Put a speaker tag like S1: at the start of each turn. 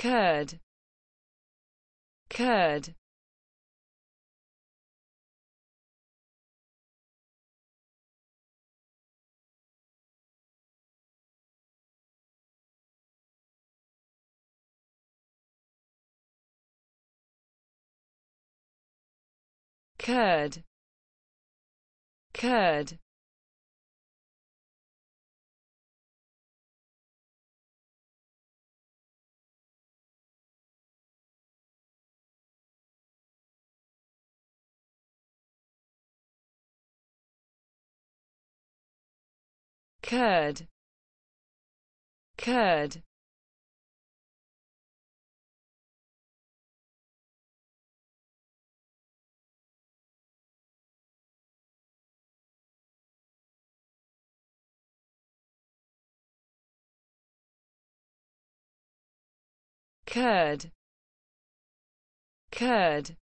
S1: curd curd curd curd curd curd curd curd